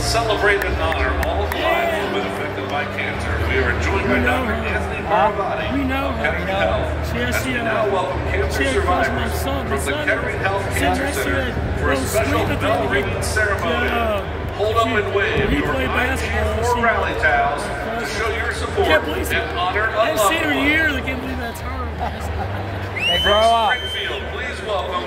celebrate and honor all lives who have been affected by cancer. We are joined by Dr. Anthony Maravati We know of her. Kettering Health. She- has, she, we uh, now welcome cancer survivors son. From the Kettering Health Cancer Center for a special bell ringing ceremony. uh, Hold up and wave your played basketball. four rally towels to show your support Can't believe and honor I a haven't seen her in years. I can't believe that's her. Grow From up. Springfield, please welcome